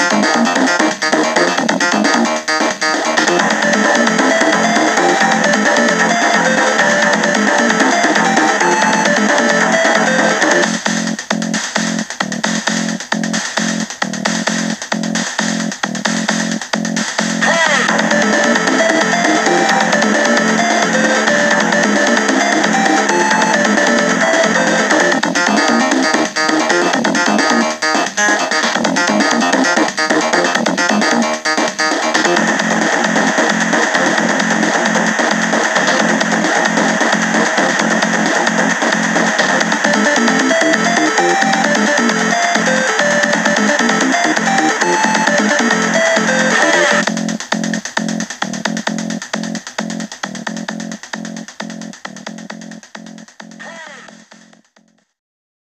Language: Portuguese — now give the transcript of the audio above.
Música